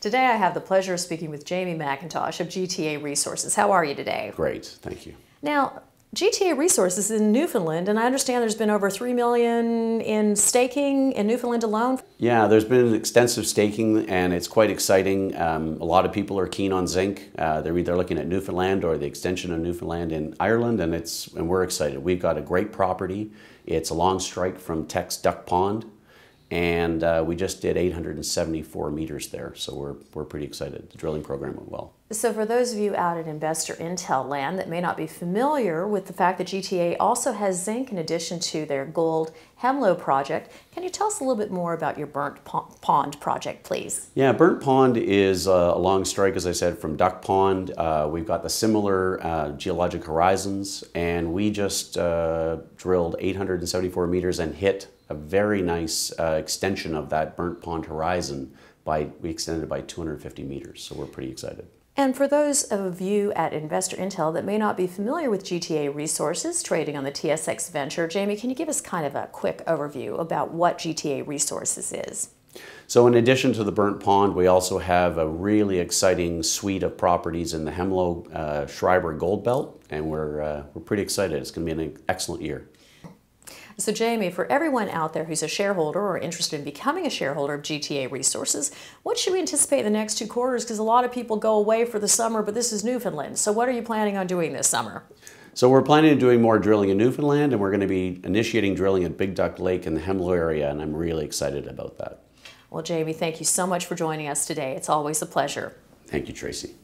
Today I have the pleasure of speaking with Jamie Macintosh of GTA Resources. How are you today? Great, thank you. Now, GTA Resources is in Newfoundland, and I understand there's been over three million in staking in Newfoundland alone. Yeah, there's been extensive staking, and it's quite exciting. Um, a lot of people are keen on zinc. Uh, they're either looking at Newfoundland or the extension of Newfoundland in Ireland, and it's and we're excited. We've got a great property. It's a long strike from Teck's Duck Pond, and uh, we just did 874 meters there, so we're, we're pretty excited. The drilling program went well. So for those of you out at Investor Intel land that may not be familiar with the fact that GTA also has zinc in addition to their gold Hemlo project, can you tell us a little bit more about your Burnt Pond project, please? Yeah, Burnt Pond is uh, a long strike, as I said, from Duck Pond. Uh, we've got the similar uh, geologic horizons, and we just uh, drilled 874 meters and hit a very nice uh, extension of that burnt pond horizon by we extended it by 250 meters so we're pretty excited and for those of you at Investor Intel that may not be familiar with GTA Resources trading on the TSX Venture, Jamie, can you give us kind of a quick overview about what GTA Resources is? So in addition to the Burnt Pond, we also have a really exciting suite of properties in the Hemlo uh, Schreiber Gold Belt, and we're, uh, we're pretty excited. It's going to be an excellent year. So Jamie, for everyone out there who's a shareholder or interested in becoming a shareholder of GTA Resources, what should we anticipate in the next two quarters? Because a lot of people go away for the summer, but this is Newfoundland. So what are you planning on doing this summer? So we're planning on doing more drilling in Newfoundland, and we're going to be initiating drilling at Big Duck Lake in the Hemlo area, and I'm really excited about that. Well, Jamie, thank you so much for joining us today. It's always a pleasure. Thank you, Tracy.